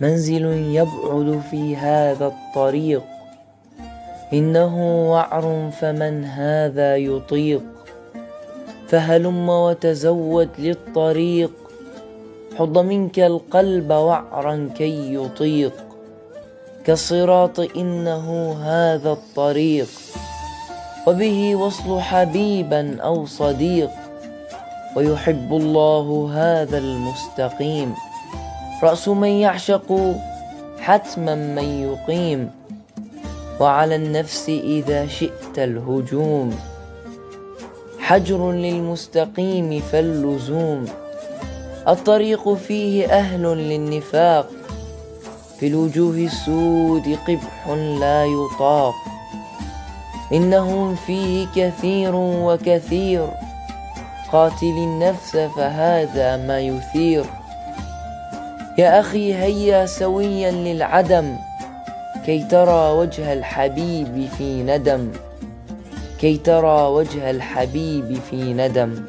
منزل يبعد في هذا الطريق. إنه وعر فمن هذا يطيق. فهلم وتزود للطريق. حض منك القلب وعرا كي يطيق. كالصراط إنه هذا الطريق. وبه وصل حبيبا أو صديق. ويحب الله هذا المستقيم. رأس من يعشق حتما من يقيم. وعلى النفس إذا شئت الهجوم. حجر للمستقيم فاللزوم. الطريق فيه أهل للنفاق. في الوجوه السود قبح لا يطاق. إنهم فيه كثير وكثير. قاتل النفس فهذا ما يثير. يا أخي هيا سويا للعدم كي ترى وجه الحبيب في ندم. كي ترى وجه الحبيب في ندم.